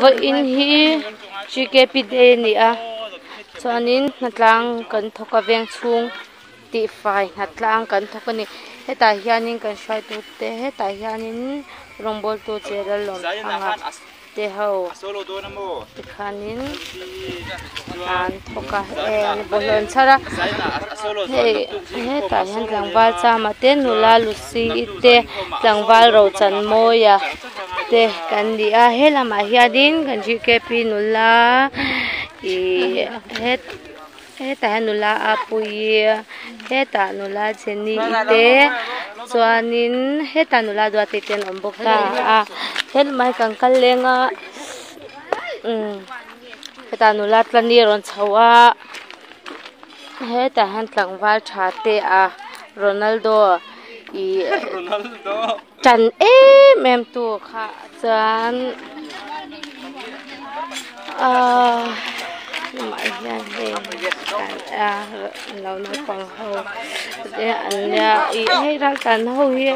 vậy in hi GKP day ni a. Chuanin hnathlang kan thoka veng chhung, tih fai hnathlang kan thok ani hetah hianin kan hrai tur te, hetah hianin rawng tu cherel lawm anga te ho. Tikhanin an thoka e bolon chara he, hetah hian tlangval chama te, nula lusi te, tlangval ro chan moya te kan ni a he lamah kan GKP nula. I het hetah nula apui hetah nula cheni te. Chuanin hetah nula dua te ten awm bawk a het mai kan kal um hetah nula tlani rawn chho a hetah hian tlangval tha te a Ronaldo i tan em em tu kha chuan a mai hian he kan a lo na pang ho te an ya i hei ral kan ho hi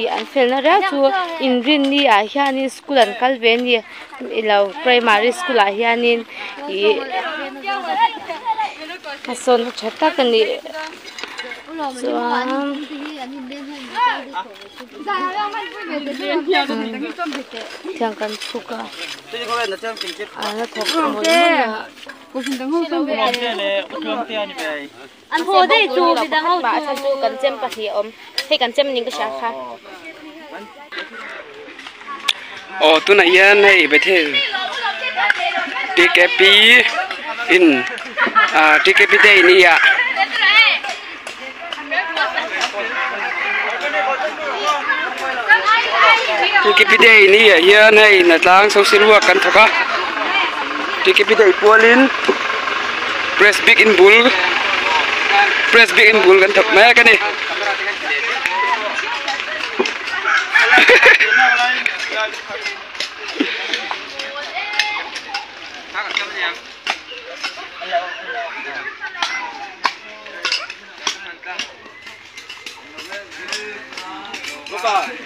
i an fel na ra chu in rin ni a hian in school an kal ve ni. I lo primary school a hian in 잠깐 볼 까? 아, 더 뭐 냐? 보신다 호소 왜? 안 호대 조비다 하우 마사주 간잼 파히 엄 해간잼 닝거 샤카 어 또나 이안 해 베테 디케피 인 아, 디케피 데이니야 Dikipidei ini ya ya na inatlang so sirua kan thaka. Dikipidei pualin. Press big in bull. Press big in bull kan thak nah, kan ni. Bye.